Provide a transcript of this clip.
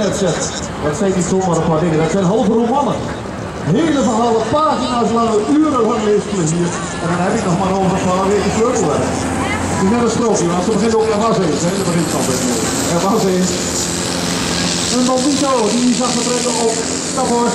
internet zet. Dat zijn niet zomaar een paar dingen, dat zijn halve romannen. Hele verhalen, pagina's lang, urenlang leesplezier. En dan heb ik nog maar over een paar weken sleutelwerk. Het is net een strookje, want ze beginnen ook er was eens, hè? Dat begint altijd mee. Er was eens. Een bandito, die zag vertrekken op Tapos.